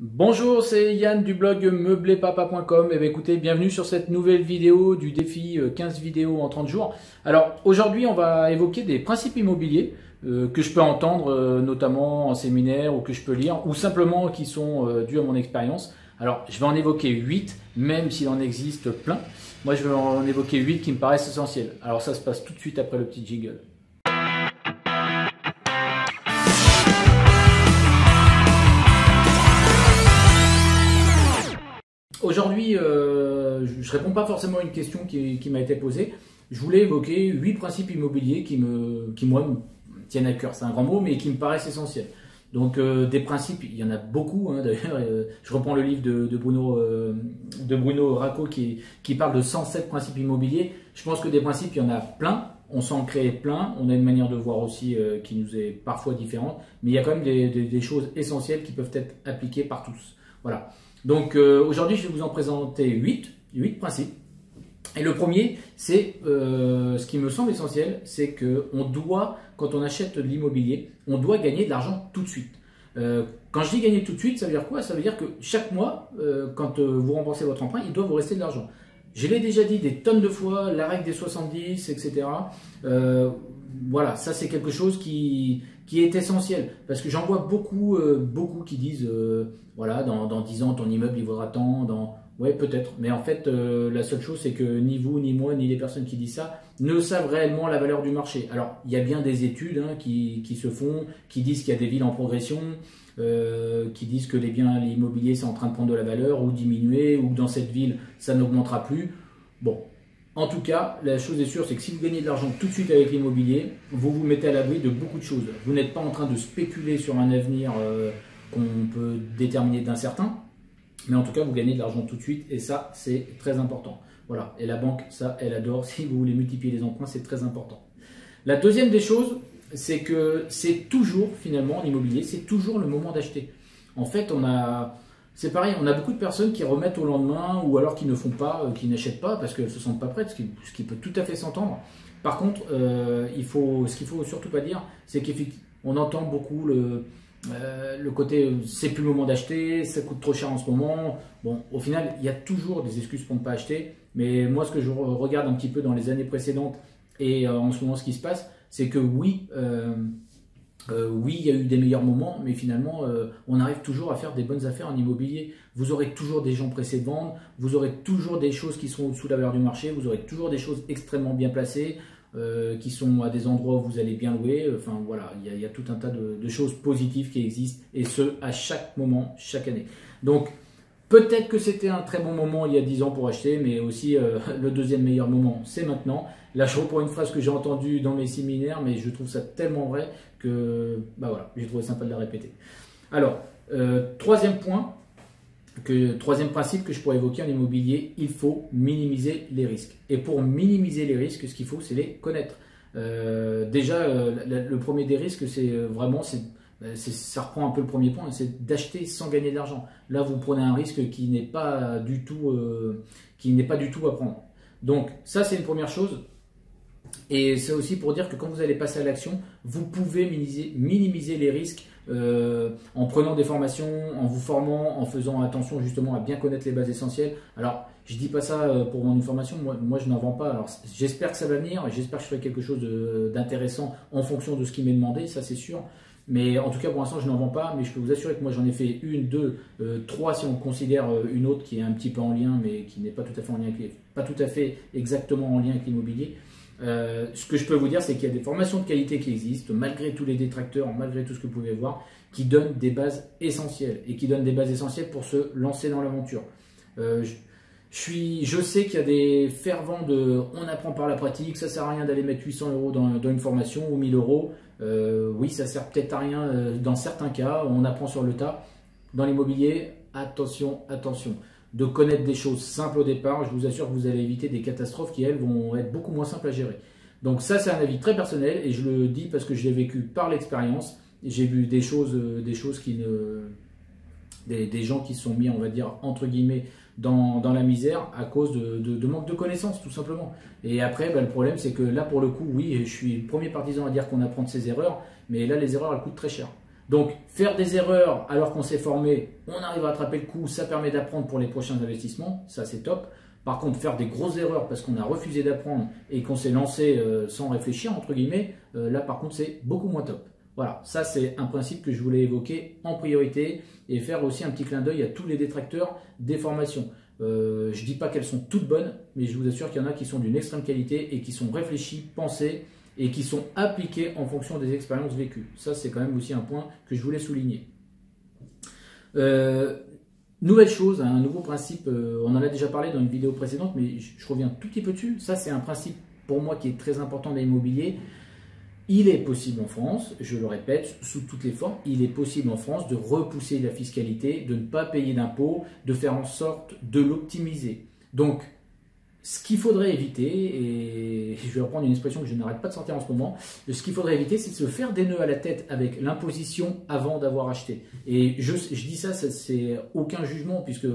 Bonjour, c'est Yann du blog meublépapa.com. Et bien écoutez, bienvenue sur cette nouvelle vidéo du défi 15 euh, vidéos en 30 jours. Alors aujourd'hui, on va évoquer des principes immobiliers euh, que je peux entendre euh, notamment en séminaire ou que je peux lire ou simplement qui sont dus à mon expérience. Alors je vais en évoquer 8, même s'il en existe plein. Moi je vais en évoquer 8 qui me paraissent essentiels. Alors ça se passe tout de suite après le petit jingle. Aujourd'hui, euh, je ne réponds pas forcément à une question qui, m'a été posée. Je voulais évoquer huit principes immobiliers qui, me, qui moi, me tiennent à cœur. C'est un grand mot, mais qui me paraissent essentiels. Donc euh, des principes, il y en a beaucoup. Hein, d'ailleurs, euh, je reprends le livre de, Bruno de Bruno Racco qui, parle de 107 principes immobiliers. Je pense que des principes, il y en a plein. On s'en crée plein. On a une manière de voir aussi qui nous est parfois différente, mais il y a quand même des choses essentielles qui peuvent être appliquées par tous. Voilà. Donc euh, aujourd'hui, je vais vous en présenter 8, 8 principes. Et le premier, c'est euh, ce qui me semble essentiel, c'est qu'on doit, quand on achète de l'immobilier, on doit gagner de l'argent tout de suite. Euh, quand je dis gagner tout de suite, ça veut dire quoi? Ça veut dire que chaque mois, quand vous remboursez votre emprunt, il doit vous rester de l'argent. Je l'ai déjà dit des tonnes de fois, la règle des 70, etc. voilà, ça c'est quelque chose qui, qui est essentiel. Parce que j'en vois beaucoup, euh, beaucoup qui disent, euh, voilà, dans, dans 10 ans, ton immeuble, il vaudra tant, dans... Ouais, peut-être. Mais en fait, euh, la seule chose, c'est que ni vous, ni moi, ni les personnes qui disent ça ne savent réellement la valeur du marché. Alors, il y a bien des études hein, qui, qui, se font, qui disent qu'il y a des villes en progression, qui disent que les biens immobiliers, c'est en train de prendre de la valeur ou diminuer, ou que dans cette ville, ça n'augmentera plus. Bon, en tout cas, la chose est sûre, c'est que si vous gagnez de l'argent tout de suite avec l'immobilier, vous vous mettez à l'abri de beaucoup de choses. Vous n'êtes pas en train de spéculer sur un avenir euh, qu'on peut déterminer d'incertain, mais en tout cas, vous gagnez de l'argent tout de suite, et ça, c'est très important. Voilà, et la banque, ça, elle adore. Si vous voulez multiplier les emprunts, c'est très important. La deuxième des choses, c'est que c'est toujours, finalement, l'immobilier, c'est toujours le moment d'acheter. En fait, on a c'est pareil, on a beaucoup de personnes qui remettent au lendemain ou alors qui ne font pas, euh, qui n'achètent pas parce qu'elles se sentent pas prêtes, ce qui, peut tout à fait s'entendre. Par contre, euh, il faut, ce qu'il faut surtout pas dire, c'est qu'on entend beaucoup le, euh, côté c'est plus le moment d'acheter, ça coûte trop cher en ce moment. Bon, au final, il y a toujours des excuses pour ne pas acheter. Mais moi, ce que je regarde un petit peu dans les années précédentes et en ce moment, ce qui se passe, c'est que oui, euh, oui, il y a eu des meilleurs moments, mais finalement, euh, on arrive toujours à faire des bonnes affaires en immobilier. Vous aurez toujours des gens pressés de vendre, vous aurez toujours des choses qui sont sous la valeur du marché, vous aurez toujours des choses extrêmement bien placées, euh, qui sont à des endroits où vous allez bien louer. Enfin voilà, il y, a, tout un tas de, de, choses positives qui existent, et ce, à chaque moment, chaque année. Donc, Peut-être que c'était un très bon moment il y a 10 ans pour acheter, mais aussi euh, le deuxième meilleur moment, c'est maintenant. Là, je reprends une phrase que j'ai entendue dans mes séminaires, mais je trouve ça tellement vrai que bah voilà, j'ai trouvé sympa de la répéter. Alors, euh, troisième point, que, troisième principe que je pourrais évoquer en immobilier, il faut minimiser les risques. Et pour minimiser les risques, ce qu'il faut, c'est les connaître. Euh, déjà, le premier des risques, c'est vraiment ça reprend un peu le premier point, c'est d'acheter sans gagner d'argent. Là, vous prenez un risque qui n'est pas du tout, euh, qui n'est pas du tout à prendre. Donc, ça, c'est une première chose. Et c'est aussi pour dire que quand vous allez passer à l'action, vous pouvez minimiser, minimiser les risques euh, en prenant des formations, en vous formant, en faisant attention justement à bien connaître les bases essentielles. Alors, je dis pas ça pour vendre une formation, moi, moi je n'en vends pas. Alors, j'espère que ça va venir, j'espère que je ferai quelque chose d'intéressant en fonction de ce qui m'est demandé, ça c'est sûr. Mais en tout cas, pour l'instant, je n'en vends pas, mais je peux vous assurer que moi, j'en ai fait une, deux, euh, trois, si on considère euh, une autre qui est un petit peu en lien, mais qui n'est pas tout à fait en lien avec pas tout à fait exactement en lien avec l'immobilier. Euh, ce que je peux vous dire, c'est qu'il y a des formations de qualité qui existent, malgré tous les détracteurs, malgré tout ce que vous pouvez voir, qui donnent des bases essentielles et qui donnent des bases essentielles pour se lancer dans l'aventure. Je, suis, sais qu'il y a des fervents de on apprend par la pratique, ça sert à rien d'aller mettre 800 euros dans, une formation ou 1000 euros. Euh, oui, ça sert peut-être à rien euh, dans certains cas, on apprend sur le tas. Dans l'immobilier, attention, attention. De connaître des choses simples au départ, je vous assure que vous allez éviter des catastrophes qui, elles, vont être beaucoup moins simples à gérer. Donc ça, c'est un avis très personnel et je le dis parce que je l'ai vécu par l'expérience. J'ai vu des choses, euh, des choses qui ne... Des, des gens qui sont mis, on va dire, entre guillemets, dans, la misère à cause de, manque de connaissances, tout simplement. Et après, bah, le problème, c'est que là, pour le coup, oui, je suis le premier partisan à dire qu'on apprend de ses erreurs, mais là, les erreurs, elles coûtent très cher. Donc, faire des erreurs alors qu'on s'est formé, on arrive à attraper le coup, ça permet d'apprendre pour les prochains investissements, ça c'est top. Par contre, faire des grosses erreurs parce qu'on a refusé d'apprendre et qu'on s'est lancé euh, sans réfléchir, entre guillemets, euh, là par contre c'est beaucoup moins top. Voilà, ça c'est un principe que je voulais évoquer en priorité et faire aussi un petit clin d'œil à tous les détracteurs des formations. Euh, je ne dis pas qu'elles sont toutes bonnes, mais je vous assure qu'il y en a qui sont d'une extrême qualité et qui sont réfléchies, pensées et qui sont appliquées en fonction des expériences vécues. Ça c'est quand même aussi un point que je voulais souligner. Euh, nouvelle chose, un nouveau principe, euh, on en a déjà parlé dans une vidéo précédente, mais je, je reviens tout petit peu dessus. Ça c'est un principe pour moi qui est très important dans l'immobilier. Il est possible en France, je le répète, sous toutes les formes, il est possible en France de repousser la fiscalité, de ne pas payer d'impôts, de faire en sorte de l'optimiser. Donc, ce qu'il faudrait éviter, et je vais reprendre une expression que je n'arrête pas de sortir en ce moment, ce qu'il faudrait éviter, c'est de se faire des nœuds à la tête avec l'imposition avant d'avoir acheté. Et je, dis ça, c'est aucun jugement, puisque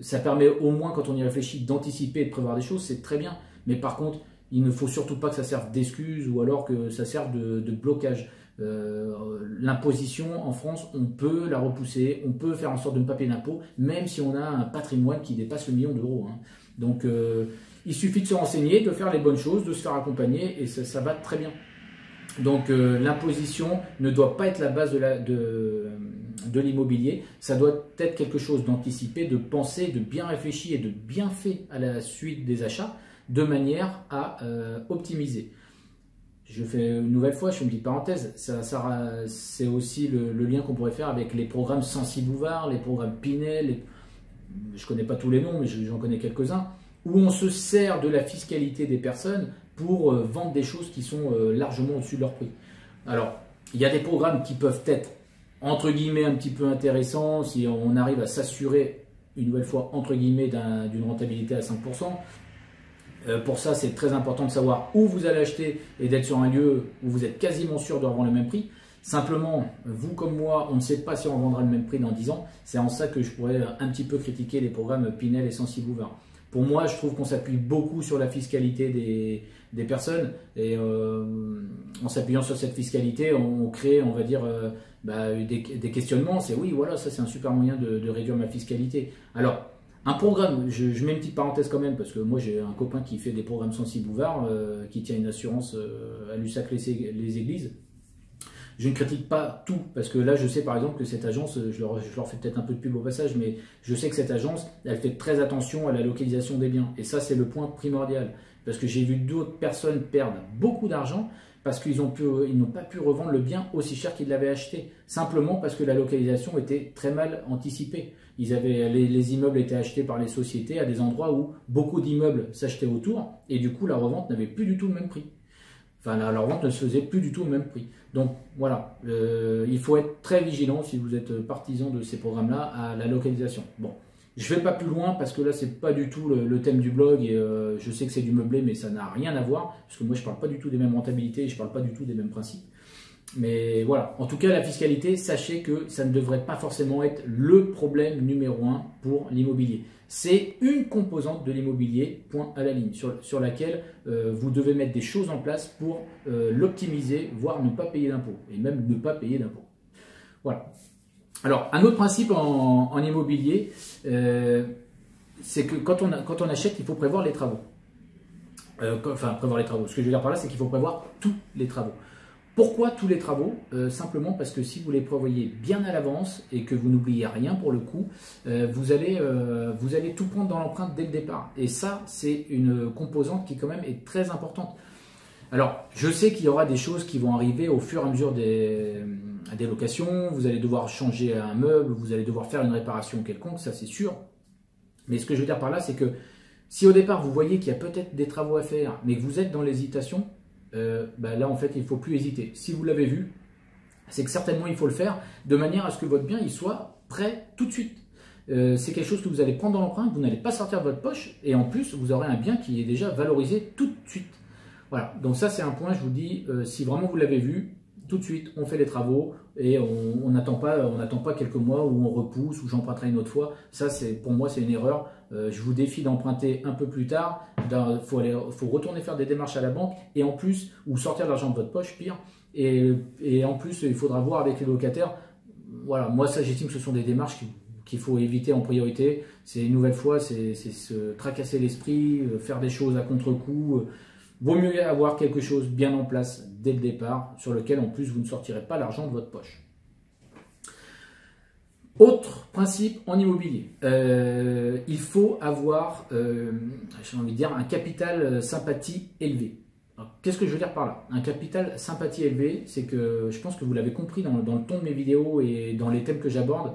ça permet au moins, quand on y réfléchit, d'anticiper et de prévoir des choses, c'est très bien. Mais par contre, il ne faut surtout pas que ça serve d'excuse ou alors que ça serve de, blocage. Euh, l'imposition en France, on peut la repousser, on peut faire en sorte de ne pas payer d'impôts, même si on a un patrimoine qui dépasse le million d'euros. Hein. Donc, euh, il suffit de se renseigner, de faire les bonnes choses, de se faire accompagner, et ça, va très bien. Donc, euh, l'imposition ne doit pas être la base de, de, de l'immobilier, ça doit être quelque chose d'anticipé, de pensé, de bien réfléchi et de bien fait à la suite des achats de manière à euh, optimiser. Je fais une nouvelle fois, je fais une petite parenthèse, ça, c'est aussi le, lien qu'on pourrait faire avec les programmes Sensi Bouvard, les programmes Pinel, je ne connais pas tous les noms, mais j'en connais quelques-uns, où on se sert de la fiscalité des personnes pour euh, vendre des choses qui sont euh, largement au-dessus de leur prix. Alors, il y a des programmes qui peuvent être, entre guillemets, un petit peu intéressants si on arrive à s'assurer, une nouvelle fois, entre guillemets, d'une rentabilité à 5%. Euh, pour ça, c'est très important de savoir où vous allez acheter et d'être sur un lieu où vous êtes quasiment sûr de revendre le même prix. Simplement, vous comme moi, on ne sait pas si on vendra le même prix dans 10 ans. C'est en ça que je pourrais un petit peu critiquer les programmes Pinel et Sensibouvin. Pour moi, je trouve qu'on s'appuie beaucoup sur la fiscalité des, personnes et euh, en s'appuyant sur cette fiscalité, on, crée, on va dire, euh, bah, des, questionnements. C'est oui, voilà, ça c'est un super moyen de, de réduire ma fiscalité. Alors, un programme, je, mets une petite parenthèse quand même, parce que moi j'ai un copain qui fait des programmes sensibles ouverts, euh, qui tient une assurance euh, à Lussac les, les Églises. Je ne critique pas tout, parce que là je sais par exemple que cette agence, je leur, je leur fais peut-être un peu de pub au passage, mais je sais que cette agence, elle fait très attention à la localisation des biens. Et ça c'est le point primordial, parce que j'ai vu d'autres personnes perdre beaucoup d'argent parce qu'ils n'ont pas pu revendre le bien aussi cher qu'ils l'avaient acheté, simplement parce que la localisation était très mal anticipée. Les, immeubles étaient achetés par les sociétés à des endroits où beaucoup d'immeubles s'achetaient autour, et du coup la revente n'avait plus du tout le même prix. Enfin, la, revente ne se faisait plus du tout au même prix. Donc voilà, euh, il faut être très vigilant si vous êtes partisan de ces programmes-là à la localisation. Bon, je ne vais pas plus loin parce que là, c'est pas du tout le, thème du blog et euh, je sais que c'est du meublé, mais ça n'a rien à voir parce que moi, je parle pas du tout des mêmes rentabilités et je parle pas du tout des mêmes principes. Mais voilà, en tout cas, la fiscalité, sachez que ça ne devrait pas forcément être le problème numéro un pour l'immobilier. C'est une composante de l'immobilier, point à la ligne, sur, laquelle euh, vous devez mettre des choses en place pour euh, l'optimiser, voire ne pas payer d'impôts, et même ne pas payer d'impôts. Voilà. Alors, un autre principe en, immobilier, euh, c'est que quand on, achète, il faut prévoir les travaux. Euh, enfin, prévoir les travaux. Ce que je veux dire par là, c'est qu'il faut prévoir tous les travaux. Pourquoi tous les travaux? Euh, Simplement parce que si vous les prévoyez bien à l'avance et que vous n'oubliez rien pour le coup, vous allez tout prendre dans l'empreinte dès le départ. Et ça, c'est une composante qui quand même est très importante. Alors, je sais qu'il y aura des choses qui vont arriver au fur et à mesure des, des locations, vous allez devoir changer un meuble, vous allez devoir faire une réparation quelconque, ça c'est sûr. Mais ce que je veux dire par là, c'est que si au départ vous voyez qu'il y a peut-être des travaux à faire, mais que vous êtes dans l'hésitation, euh, bah là en fait il ne faut plus hésiter. Si vous l'avez vu, c'est que certainement il faut le faire de manière à ce que votre bien il soit prêt tout de suite. Euh, c'est quelque chose que vous allez prendre dans l'emprunt, vous n'allez pas sortir de votre poche, et en plus vous aurez un bien qui est déjà valorisé tout de suite. Voilà, donc ça c'est un point, je vous dis, euh, si vraiment vous l'avez vu, tout de suite on fait les travaux et on n'attend pas, quelques mois où on repousse, ou j'emprunterai une autre fois. Ça pour moi c'est une erreur. Euh, je vous défie d'emprunter un peu plus tard. Il faut, retourner faire des démarches à la banque et en plus, ou sortir de l'argent de votre poche, pire, Et, en plus, il faudra voir avec les locataires. Voilà, moi, ça, j'estime que ce sont des démarches qu'il faut éviter en priorité. C'est une nouvelle fois, c'est se tracasser l'esprit, euh, faire des choses à contre-coup. Vaut mieux avoir quelque chose bien en place dès le départ, sur lequel en plus vous ne sortirez pas l'argent de votre poche. Autre principe en immobilier, euh, il faut avoir, euh, j'ai envie de dire, un capital euh, sympathie élevé. Qu'est-ce que je veux dire par là? Un capital sympathie élevé, c'est que je pense que vous l'avez compris dans, le ton de mes vidéos et dans les thèmes que j'aborde,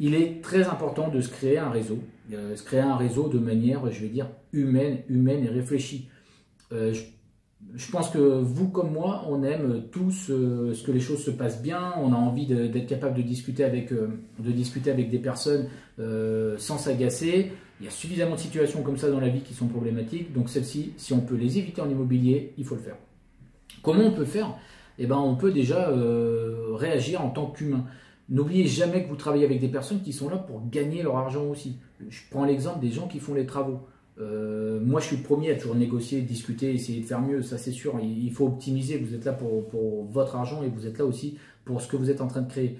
il est très important de se créer un réseau, se créer un réseau de manière, je vais dire, humaine, humaine et réfléchie. Je je pense que vous comme moi, on aime tous euh, ce que les choses se passent bien. On a envie d'être capable de discuter avec, euh, de discuter avec des personnes euh, sans s'agacer. Il y a suffisamment de situations comme ça dans la vie qui sont problématiques. Donc celles-ci, si on peut les éviter en immobilier, il faut le faire. Comment on peut faire? Eh ben, on peut déjà réagir en tant qu'humain. N'oubliez jamais que vous travaillez avec des personnes qui sont là pour gagner leur argent aussi. Je prends l'exemple des gens qui font les travaux. Euh, moi, je suis le premier à toujours négocier, discuter, essayer de faire mieux, ça c'est sûr. Il, faut optimiser, vous êtes là pour, votre argent et vous êtes là aussi pour ce que vous êtes en train de créer.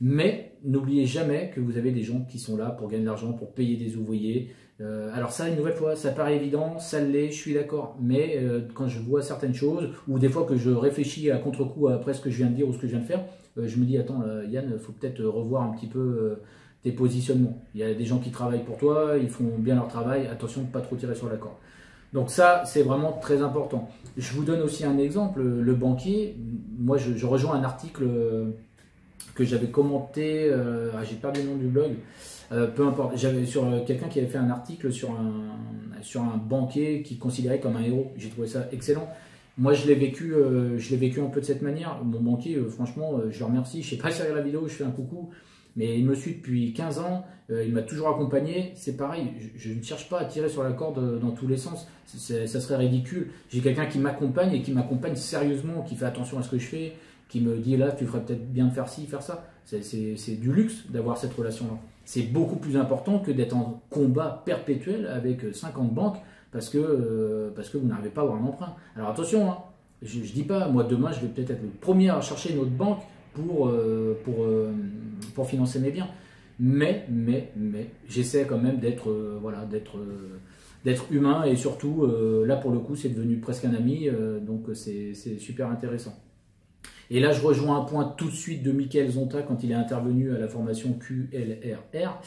Mais n'oubliez jamais que vous avez des gens qui sont là pour gagner de l'argent, pour payer des ouvriers. Euh, alors ça, une nouvelle fois, ça paraît évident, ça l'est, je suis d'accord. Mais euh, quand je vois certaines choses, ou des fois que je réfléchis à contre-coup après ce que je viens de dire ou ce que je viens de faire, je me dis, attends, Yann, il faut peut-être revoir un petit peu tes positionnements. Il y a des gens qui travaillent pour toi, ils font bien leur travail, attention de pas trop tirer sur la corde. Donc ça, c'est vraiment très important. Je vous donne aussi un exemple, le banquier, moi je, rejoins un article que j'avais commenté, euh, ah, j'ai perdu le nom du blog, euh, peu importe, j'avais sur quelqu'un qui avait fait un article sur un, sur un banquier qui considérait comme un héros, j'ai trouvé ça excellent. Moi, je l'ai vécu, euh, je l'ai vécu un peu de cette manière. Mon banquier, franchement, je le remercie. Je sais pas si la vidéo, je fais un coucou. Mais il me suit depuis 15 ans, euh, il m'a toujours accompagné. C'est pareil, je, ne cherche pas à tirer sur la corde dans tous les sens. ça serait ridicule. J'ai quelqu'un qui m'accompagne et qui m'accompagne sérieusement, qui fait attention à ce que je fais, qui me dit là, tu ferais peut-être bien de faire ci, faire ça. C'est du luxe d'avoir cette relation-là. C'est beaucoup plus important que d'être en combat perpétuel avec 50 banques parce que, euh, parce que vous n'arrivez pas à avoir un emprunt. Alors attention, hein, je ne dis pas, moi demain, je vais peut-être être le premier à chercher une autre banque pour, euh, pour, euh, pour financer mes biens. Mais, mais, mais, j'essaie quand même d'être euh, voilà, d'être d'être humain et surtout, là pour le coup, c'est devenu presque un ami, donc c'est super intéressant. Et là, je rejoins un point tout de suite de Michael Zonta quand il est intervenu à la formation QLRR,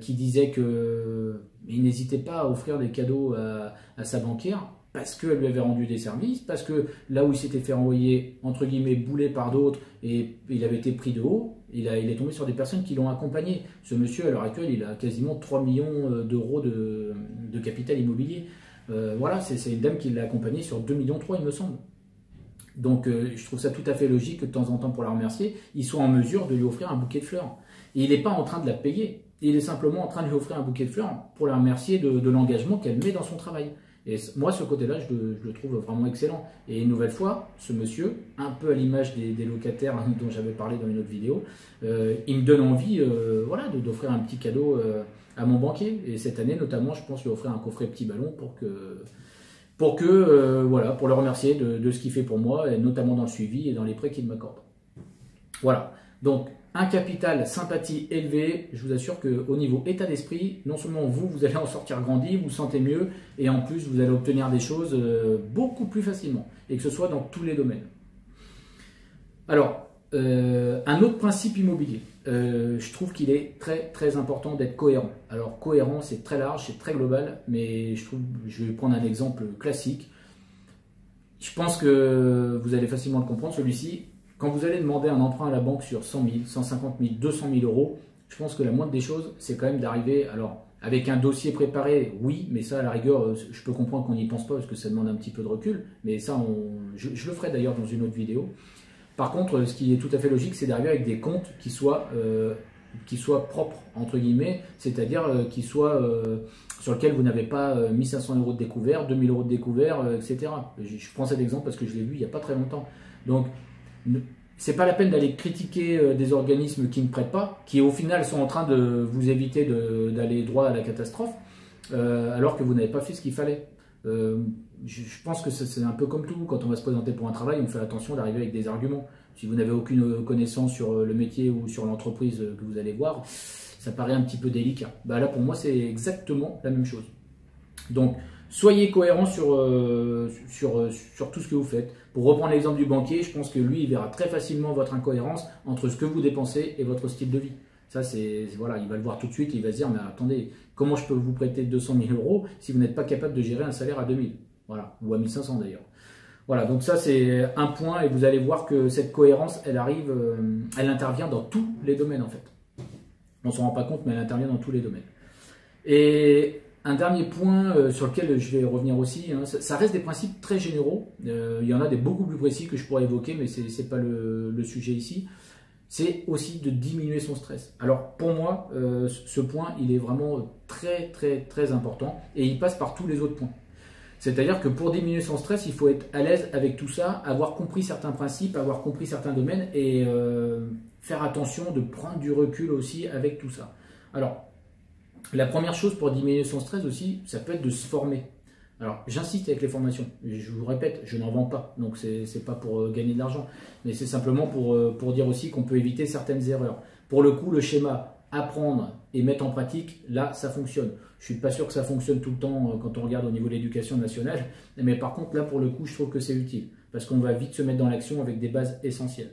qui disait que il n'hésitait pas à offrir des cadeaux à, à sa banquière parce qu'elle lui avait rendu des services, parce que là où il s'était fait envoyer, entre guillemets, bouler par d'autres, et il avait été pris de haut, il, a, il est tombé sur des personnes qui l'ont accompagné. Ce monsieur, à l'heure actuelle, il a quasiment 3 millions euh, d'euros de, capital immobilier. Euh, voilà, c'est une dame qui l'a accompagné sur 2 millions 3, il me semble. Donc euh, je trouve ça tout à fait logique que de temps en temps, pour la remercier, il soit en mesure de lui offrir un bouquet de fleurs. Et il n'est pas en train de la payer, il est simplement en train de lui offrir un bouquet de fleurs pour la remercier de l'engagement qu'elle met dans son travail. Et moi, ce côté-là, je, le trouve vraiment excellent. Et une nouvelle fois, ce monsieur, un peu à l'image des, locataires dont j'avais parlé dans une autre vidéo, euh, il me donne envie euh, voilà, d'offrir un petit cadeau euh, à mon banquier. Et cette année, notamment, je pense lui offrir un coffret petit ballon pour que, pour que voilà, pour le remercier de, de ce qu'il fait pour moi, et notamment dans le suivi et dans les prêts qu'il m'accorde. Voilà. Donc, un capital sympathie élevé, je vous assure qu'au niveau état d'esprit, non seulement vous, vous allez en sortir grandi, vous vous sentez mieux, et en plus, vous allez obtenir des choses euh, beaucoup plus facilement, et que ce soit dans tous les domaines. Alors, euh, un autre principe immobilier, euh, je trouve qu'il est très très important d'être cohérent. Alors, cohérent, c'est très large, c'est très global, mais je trouve, je vais prendre un exemple classique. Je pense que vous allez facilement le comprendre, celui-ci, quand vous allez demander un emprunt à la banque sur 100 000, 150 000, 200 000 euros, je pense que la moindre des choses, c'est quand même d'arriver, alors avec un dossier préparé, oui, mais ça, à la rigueur, euh, je peux comprendre qu'on n'y pense pas parce que ça demande un petit peu de recul, mais ça, je, le ferai d'ailleurs dans une autre vidéo. Par contre, ce qui est tout à fait logique, c'est d'arriver avec des comptes qui soient, euh, qui soient propres, entre guillemets, c'est-à-dire euh, qui soient sur lesquels vous n'avez pas 1500 euros de découvert, 2000 euros de découvert, etc. Je, je, prends cet exemple parce que je l'ai vu il n'y a pas très longtemps. Donc, c'est pas la peine d'aller critiquer euh, des organismes qui ne prêtent pas, qui au final sont en train de vous éviter d'aller droit à la catastrophe, euh, alors que vous n'avez pas fait ce qu'il fallait. je, pense que c'est un peu comme tout. Quand on va se présenter pour un travail, on fait attention d'arriver avec des arguments. Si vous n'avez aucune connaissance sur le métier ou sur l'entreprise que vous allez voir, ça paraît un petit peu délicat. Bah là, pour moi, c'est exactement la même chose. Donc, soyez cohérent sur, euh, sur, euh, sur tout ce que vous faites. Pour reprendre l'exemple du banquier, je pense que lui, il verra très facilement votre incohérence entre ce que vous dépensez et votre style de vie. Ça, c'est voilà, il va le voir tout de suite. Il va se dire, mais attendez, comment je peux vous prêter 200 000 euros si vous n'êtes pas capable de gérer un salaire à 2000 Voilà, ou à 1500 d'ailleurs. Voilà, donc ça c'est un point et vous allez voir que cette cohérence, elle arrive, euh, elle intervient dans tous les domaines en fait. On ne s'en rend pas compte, mais elle intervient dans tous les domaines. Et un dernier point euh, sur lequel je vais revenir aussi, hein, ça, reste des principes très généraux. Euh, il y en a des beaucoup plus précis que je pourrais évoquer, mais ce n'est pas le, sujet ici. C'est aussi de diminuer son stress. Alors pour moi, euh, ce point, il est vraiment très très très important et il passe par tous les autres points. C'est-à-dire que pour diminuer son stress, il faut être à l'aise avec tout ça, avoir compris certains principes, avoir compris certains domaines et faire attention de prendre du recul aussi avec tout ça. Alors, la première chose pour diminuer son stress aussi, ça peut être de se former. Alors, j'insiste avec les formations. Je vous répète, je n'en vends pas, donc c'est n'est pas pour euh, gagner de l'argent, mais c'est simplement pour, euh, pour dire aussi qu'on peut éviter certaines erreurs. Pour le coup, le schéma apprendre et mettre en pratique, là, ça fonctionne. Je suis pas sûr que ça fonctionne tout le temps euh, quand on regarde au niveau de l'éducation nationale, mais par contre, là, pour le coup, je trouve que c'est utile, parce qu'on va vite se mettre dans l'action avec des bases essentielles.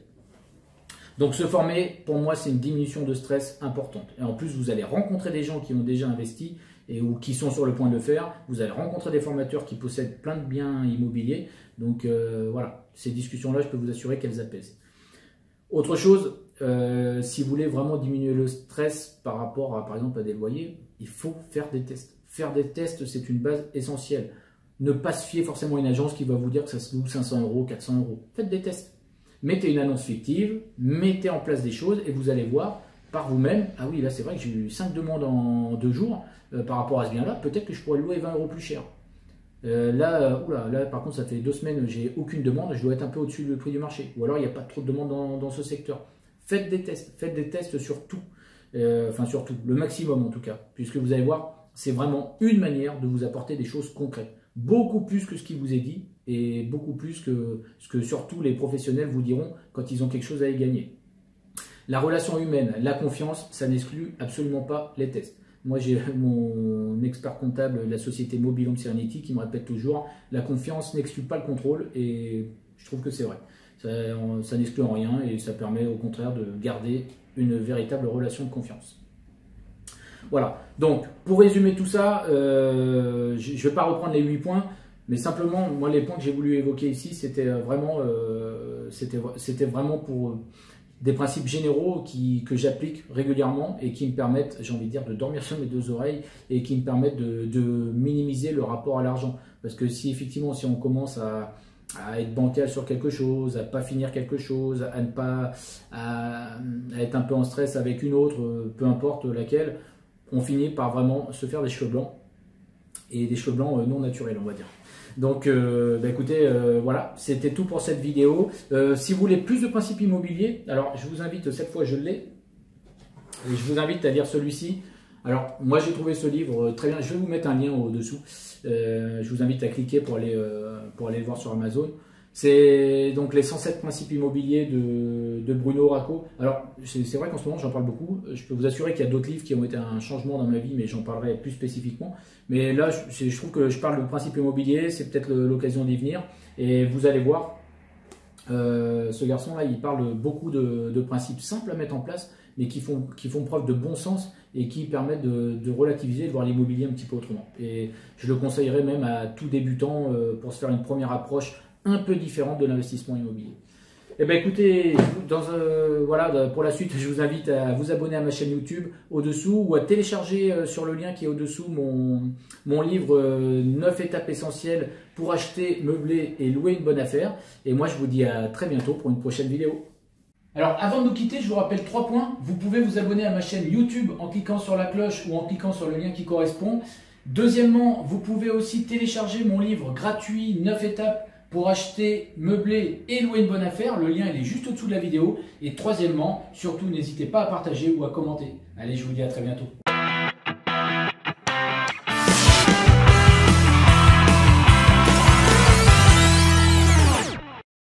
Donc se former, pour moi, c'est une diminution de stress importante. Et en plus, vous allez rencontrer des gens qui ont déjà investi et ou qui sont sur le point de le faire. Vous allez rencontrer des formateurs qui possèdent plein de biens immobiliers. Donc euh, voilà, ces discussions-là, je peux vous assurer qu'elles apaisent. Autre chose, euh, si vous voulez vraiment diminuer le stress par rapport à, par exemple, à des loyers, il faut faire des tests. Faire des tests, c'est une base essentielle. Ne pas se fier forcément à une agence qui va vous dire que ça se loue 500 euros, 400 euros. Faites des tests mettez une annonce fictive, mettez en place des choses et vous allez voir par vous-même, ah oui, là c'est vrai que j'ai eu 5 demandes en deux jours euh, par rapport à ce bien-là, peut-être que je pourrais louer 20 euros plus cher. Euh, là, euh, oula, par contre, ça fait deux semaines, j'ai aucune demande, je dois être un peu au-dessus du prix du marché. Ou alors, il n'y a pas trop de demandes dans, ce secteur. Faites des tests, faites des tests sur tout. enfin, sur tout, le maximum en tout cas. Puisque vous allez voir, c'est vraiment une manière de vous apporter des choses concrètes. Beaucoup plus que ce qui vous est dit et beaucoup plus que ce que surtout les professionnels vous diront quand ils ont quelque chose à y gagner. La relation humaine, la confiance, ça n'exclut absolument pas les tests. Moi, j'ai mon expert comptable de la société Mobile Home Serenity qui me répète toujours la confiance n'exclut pas le contrôle et je trouve que c'est vrai. Ça, n'exclut en rien et ça permet au contraire de garder une véritable relation de confiance. Voilà. Donc, pour résumer tout ça, euh, je ne vais pas reprendre les 8 points. Mais simplement, moi, les points que j'ai voulu évoquer ici, c'était euh, vraiment, euh, c'était vraiment pour euh, des principes généraux qui, que j'applique régulièrement et qui me permettent, j'ai envie de dire, de dormir sur mes deux oreilles et qui me permettent de, minimiser le rapport à l'argent. Parce que si effectivement, si on commence à, être bancal sur quelque chose, à pas finir quelque chose, à ne pas à, être un peu en stress avec une autre, peu importe laquelle, on finit par vraiment se faire des cheveux blancs et des cheveux blancs non naturels, on va dire. Donc, euh, bah, écoutez, euh, voilà, c'était tout pour cette vidéo. Euh, si vous voulez plus de principes immobiliers, alors je vous invite, cette fois je l'ai, et je vous invite à lire celui-ci. Alors, moi j'ai trouvé ce livre très bien, je vais vous mettre un lien au-dessous. je vous invite à cliquer pour aller, pour aller le voir sur Amazon. C'est donc les 107 principes immobiliers de, Bruno Racco. Alors, c'est vrai qu'en ce moment, j'en parle beaucoup. Je peux vous assurer qu'il y a d'autres livres qui ont été un changement dans ma vie, mais j'en parlerai plus spécifiquement. Mais là, je, trouve que je parle de principes immobiliers, c'est peut-être l'occasion d'y venir. Et vous allez voir, euh, ce garçon-là, il parle beaucoup de, principes simples à mettre en place, mais qui font, qui font preuve de bon sens et qui permettent de, relativiser, de voir l'immobilier un petit peu autrement. Et je le conseillerais même à tout débutant euh, pour se faire une première approche un peu différente de l'investissement immobilier. Eh bien écoutez, dans, euh, voilà, pour la suite, je vous invite à vous abonner à ma chaîne YouTube au-dessous ou à télécharger euh, sur le lien qui est au-dessous mon, mon livre 9 euh, étapes essentielles pour acheter, meubler et louer une bonne affaire. Et moi, je vous dis à très bientôt pour une prochaine vidéo. Alors avant de nous quitter, je vous rappelle trois points. Vous pouvez vous abonner à ma chaîne YouTube en cliquant sur la cloche ou en cliquant sur le lien qui correspond. Deuxièmement, vous pouvez aussi télécharger mon livre gratuit 9 étapes pour acheter, meubler et louer une bonne affaire. Le lien est juste au-dessous de la vidéo. Et troisièmement, surtout n'hésitez pas à partager ou à commenter. Allez, je vous dis à très bientôt.